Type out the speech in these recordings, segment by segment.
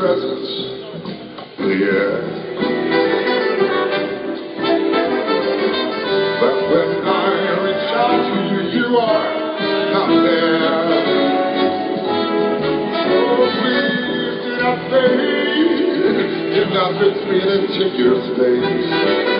presence in the air. But when I reach out to you, you are not there. Oh, please do not fade. Do not retreat and take your space.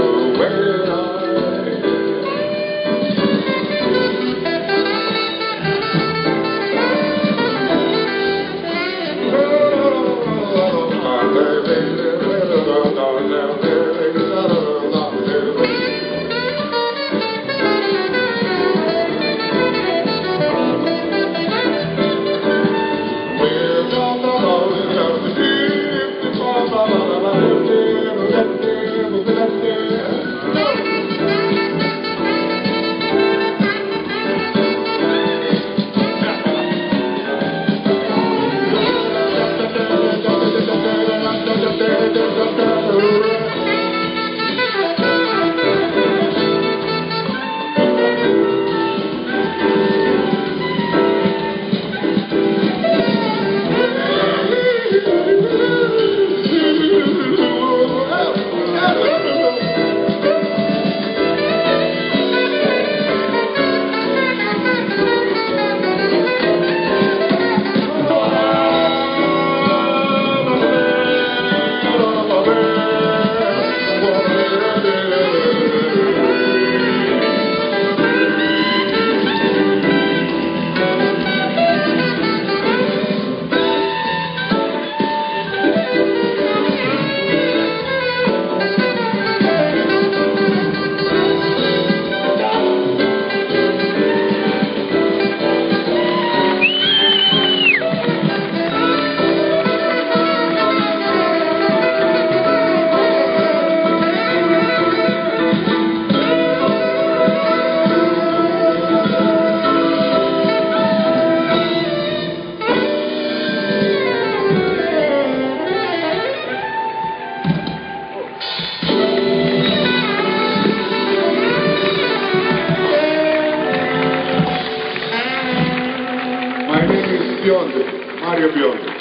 yapıyor.